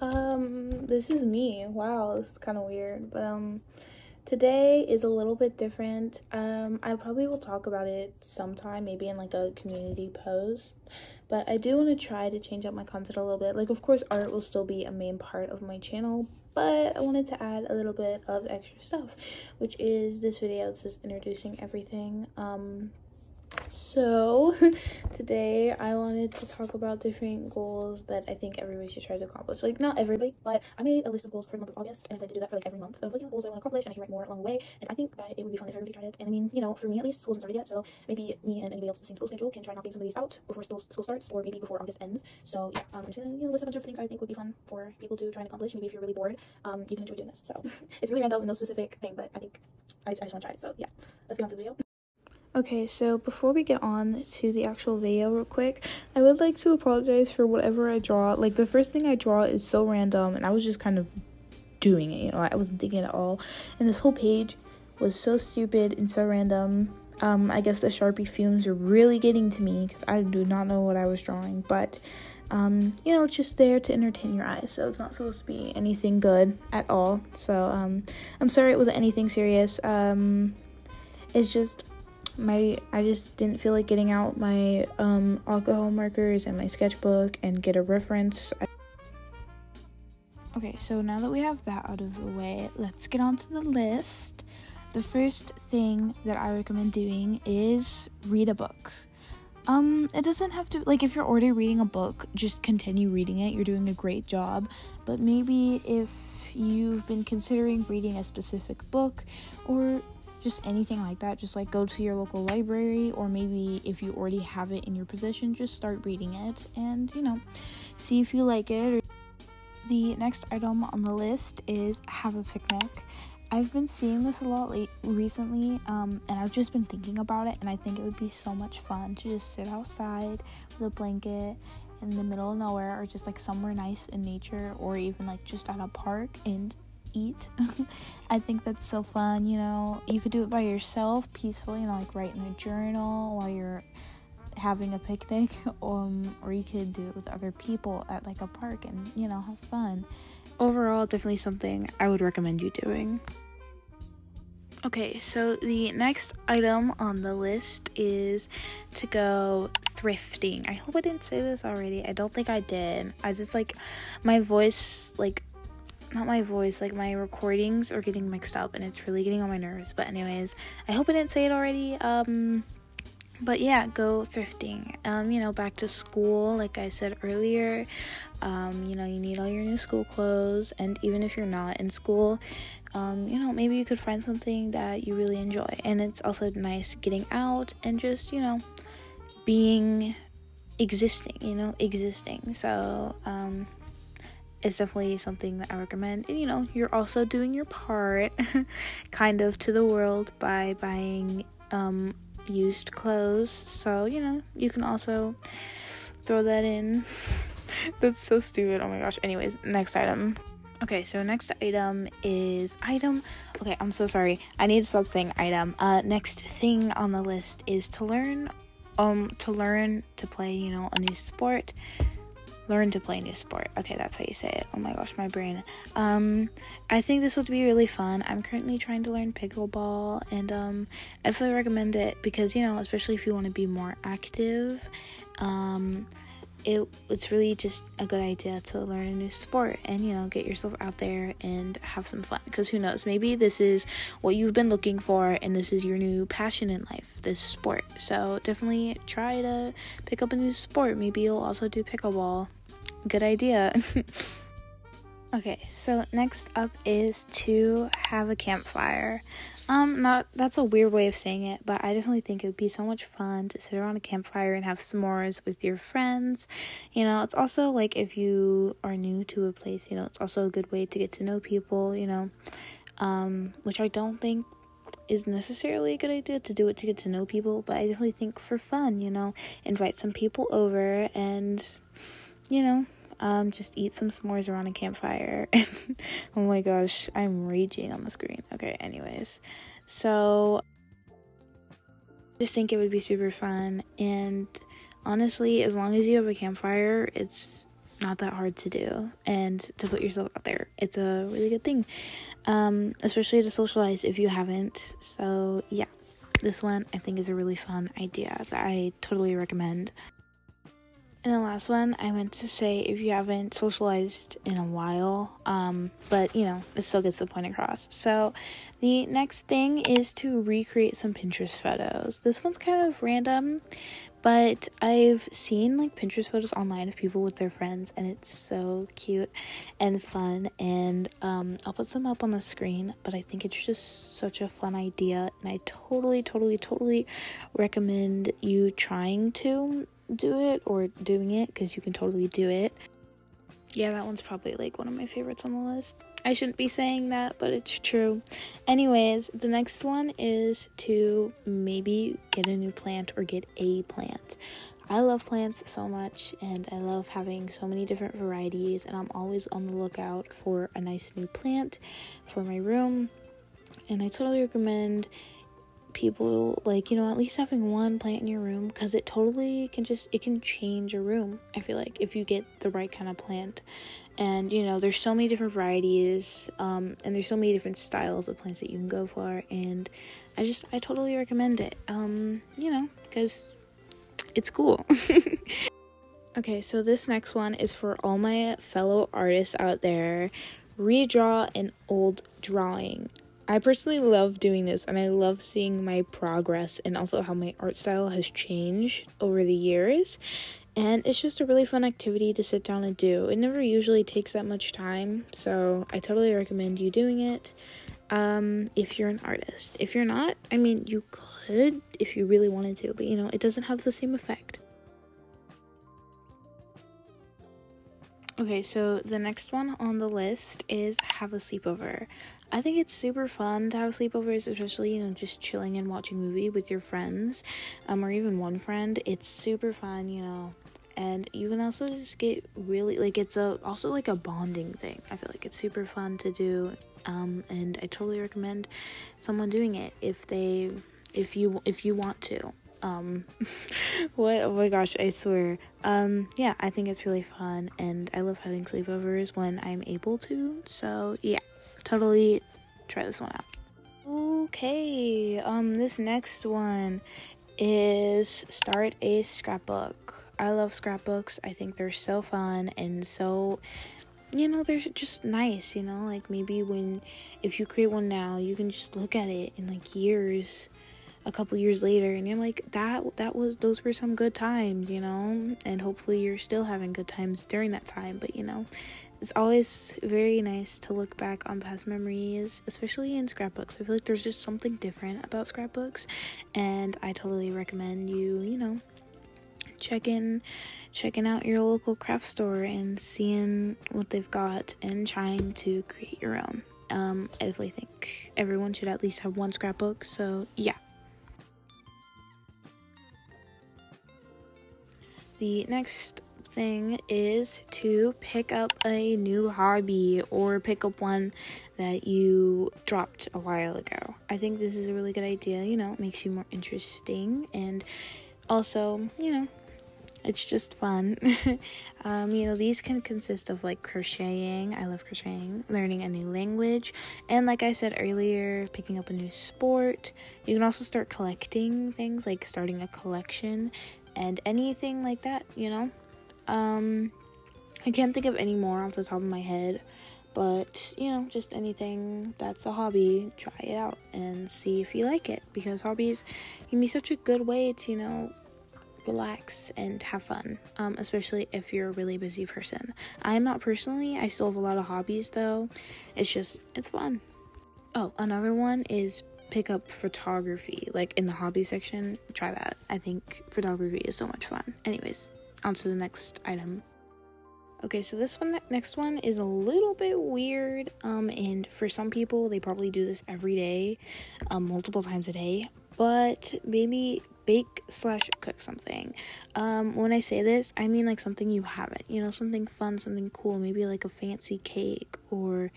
Um, this is me. Wow, this is kind of weird, but um, today is a little bit different. Um, I probably will talk about it sometime, maybe in like a community post. But I do want to try to change up my content a little bit. Like, of course, art will still be a main part of my channel, but I wanted to add a little bit of extra stuff, which is this video. This is introducing everything. Um, so, today I wanted to talk about different goals that I think everybody should try to accomplish. Like, not everybody, but I made a list of goals for the month of August, and I to do that for like every month of you know, goals I want to accomplish, and I can write more along the way. And I think that it would be fun if everybody tried it. And I mean, you know, for me at least, school hasn't started yet, so maybe me and anybody else with the same school schedule can try knocking some of these out before school, school starts, or maybe before August ends. So, yeah, um, I'm just gonna, you know, list a bunch of things I think would be fun for people to try and accomplish. Maybe if you're really bored, um, you can enjoy doing this. So, it's really random and no specific thing, but I think I, I just want to try it. So, yeah, let's get on to the video. Okay, so before we get on to the actual video real quick, I would like to apologize for whatever I draw. Like the first thing I draw is so random and I was just kind of doing it, you know, I wasn't thinking at all. And this whole page was so stupid and so random. Um, I guess the Sharpie fumes are really getting to me because I do not know what I was drawing, but um, you know, it's just there to entertain your eyes, so it's not supposed to be anything good at all. So, um, I'm sorry it wasn't anything serious. Um, it's just my I just didn't feel like getting out my um, alcohol markers and my sketchbook and get a reference. Okay, so now that we have that out of the way, let's get on to the list. The first thing that I recommend doing is read a book. Um, it doesn't have to like if you're already reading a book, just continue reading it. You're doing a great job. But maybe if you've been considering reading a specific book or just anything like that just like go to your local library or maybe if you already have it in your possession just start reading it and you know see if you like it the next item on the list is have a picnic. I've been seeing this a lot late recently, um, and I've just been thinking about it, and I think it would be so much fun to just sit outside with a blanket in the middle of nowhere, or just like somewhere nice in nature, or even like just at a park and eat. I think that's so fun, you know. You could do it by yourself peacefully, know, like write in a journal while you're having a picnic, um, or you could do it with other people at like a park and, you know, have fun. Overall, definitely something I would recommend you doing. Okay, so the next item on the list is to go thrifting. I hope I didn't say this already. I don't think I did. I just like my voice like not my voice, like my recordings are getting mixed up and it's really getting on my nerves. But anyways, I hope I didn't say it already. Um but yeah, go thrifting. Um, you know, back to school, like I said earlier, um, you know, you need all your new school clothes and even if you're not in school, um, you know, maybe you could find something that you really enjoy. And it's also nice getting out and just, you know, being existing, you know, existing. So, um, it's definitely something that I recommend. And you know, you're also doing your part kind of to the world by buying um, used clothes. So, you know, you can also throw that in. That's so stupid. Oh my gosh. Anyways, next item. Okay, so next item is item. Okay, I'm so sorry. I need to stop saying item. Uh, next thing on the list is to learn, um, to learn to play, you know, a new sport learn to play a new sport. Okay, that's how you say it. Oh my gosh, my brain. Um, I think this would be really fun. I'm currently trying to learn pickleball, and um, I definitely recommend it because you know, especially if you want to be more active, um, it it's really just a good idea to learn a new sport and you know get yourself out there and have some fun because who knows? Maybe this is what you've been looking for and this is your new passion in life this sport. So definitely try to pick up a new sport. Maybe you'll also do pickleball. Good idea okay so next up is to have a campfire um, not that's a weird way of saying it, but I definitely think it would be so much fun to sit around a campfire and have s'mores with your friends. You know, it's also like if you are new to a place, you know, it's also a good way to get to know people, you know. Um, which I don't think is necessarily a good idea to do it to get to know people, but I definitely think for fun, you know, invite some people over and you know, um, just eat some s'mores around a campfire. oh my gosh, I'm raging on the screen. Okay, anyways. So, I just think it would be super fun. And honestly, as long as you have a campfire, it's not that hard to do and to put yourself out there. It's a really good thing, um, especially to socialize if you haven't. So, yeah, this one I think is a really fun idea that I totally recommend. And the last one, I meant to say if you haven't socialized in a while, um, but you know, it still gets the point across. So, the next thing is to recreate some Pinterest photos. This one's kind of random, but I've seen like Pinterest photos online of people with their friends, and it's so cute and fun. And um, I'll put some up on the screen, but I think it's just such a fun idea, and I totally, totally, totally recommend you trying to do it or doing it because you can totally do it. Yeah, that one's probably like one of my favorites on the list. I shouldn't be saying that, but it's true. Anyways, the next one is to maybe get a new plant or get a plant. I love plants so much and I love having so many different varieties, and I'm always on the lookout for a nice new plant for my room. And I totally recommend people like you know at least having one plant in your room because it totally can just it can change a room i feel like if you get the right kind of plant. And you know there's so many different varieties um, and there's so many different styles of plants that you can go for and i just i totally recommend it um you know because it's cool. Okay so this next one is for all my fellow artists out there. Redraw an old drawing I personally love doing this and I love seeing my progress and also how my art style has changed over the years. And it's just a really fun activity to sit down and do. It never usually takes that much time, so I totally recommend you doing it um, if you're an artist. If you're not, I mean, you could if you really wanted to, but you know, it doesn't have the same effect. Okay, so the next one on the list is have a sleepover. I think it's super fun to have sleepovers, especially, you know, just chilling and watching a movie with your friends, um, or even one friend. It's super fun, you know. And you can also just get really like it's a also like a bonding thing. I feel like it's super fun to do. Um, and I totally recommend someone doing it if they if you if you want to um what oh my gosh i swear um yeah i think it's really fun and i love having sleepovers when i'm able to so yeah totally try this one out. Okay, um, this next one is start a scrapbook. I love scrapbooks. I think they're so fun and so you know, they're just nice, you know, like maybe when if you create one now, you can just look at it in like years a couple years later and you're like that that was those were some good times you know and hopefully you're still having good times during that time but you know it's always very nice to look back on past memories, especially in scrapbooks. I feel like there's just something different about scrapbooks, and I totally recommend you, you know, checking checking out your local craft store and seeing what they've got and trying to create your own. Um, I definitely think everyone should at least have one scrapbook. So yeah. The next thing is to pick up a new hobby or pick up one that you dropped a while ago. I think this is a really good idea, you know, it makes you more interesting and also, you know, it's just fun. um, you know, these can consist of like crocheting. I love crocheting, learning a new language, and like I said earlier, picking up a new sport. You can also start collecting things, like starting a collection and anything like that, you know. Um, I can't think of any more off the top of my head, but you know, just anything that's a hobby, try it out and see if you like it because hobbies can be such a good way to, you know, relax and have fun, um, especially if you're a really busy person. I'm not personally, I still have a lot of hobbies though. It's just, it's fun. Oh, another one is pick up photography, like in the hobby section. Try that. I think photography is so much fun. Anyways, on to the next item. Okay, so this one, next one is a little bit weird. Um, and for some people, they probably do this every day, um, multiple times a day. But maybe bake slash cook something. Um, when I say this, I mean like something you haven't. You know, something fun, something cool. Maybe like a fancy cake or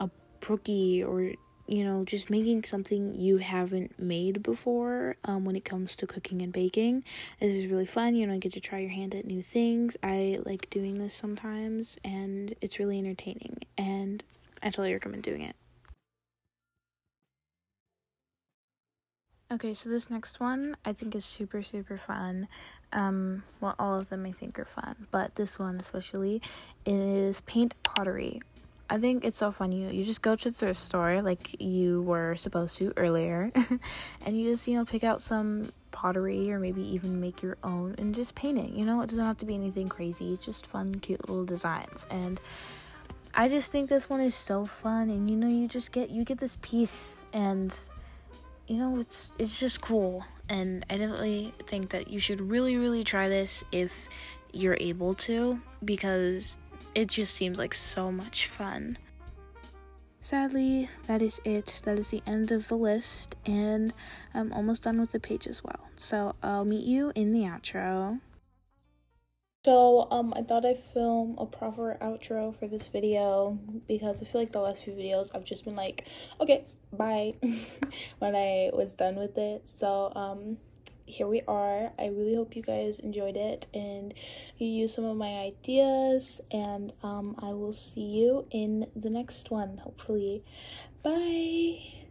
a brookie or you know, just making something you haven't made before um, when it comes to cooking and baking. This is really fun. You know, I get to try your hand at new things. I like doing this sometimes, and it's really entertaining. And I totally recommend doing it. Okay, so this next one I think is super, super fun. Um, well, all of them I think are fun, but this one especially is paint pottery. I think it's so fun. You you just go to the thrift store like you were supposed to earlier, and you just you know pick out some pottery or maybe even make your own and just paint it. You know, it doesn't have to be anything crazy. It's just fun, cute little designs and. I just think this one is so fun, and you know, you just get you get this piece, and you know, it's it's just cool. And I definitely think that you should really, really try this if you're able to, because it just seems like so much fun. Sadly, that is it. That is the end of the list, and I'm almost done with the page as well. So I'll meet you in the outro. So, um, I thought I'd film a proper outro for this video because I feel like the last few videos I've just been like, okay, bye, when I was done with it. So, um, here we are. I really hope you guys enjoyed it and you used some of my ideas, and, um, I will see you in the next one, hopefully. Bye!